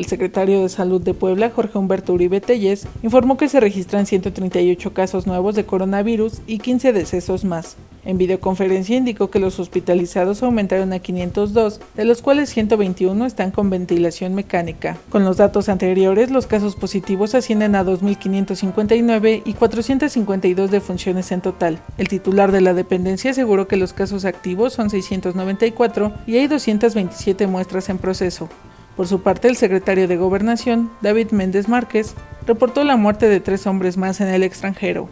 El secretario de Salud de Puebla, Jorge Humberto Uribe Telles, informó que se registran 138 casos nuevos de coronavirus y 15 decesos más. En videoconferencia indicó que los hospitalizados aumentaron a 502, de los cuales 121 están con ventilación mecánica. Con los datos anteriores, los casos positivos ascienden a 2.559 y 452 defunciones en total. El titular de la dependencia aseguró que los casos activos son 694 y hay 227 muestras en proceso. Por su parte, el secretario de Gobernación, David Méndez Márquez, reportó la muerte de tres hombres más en el extranjero.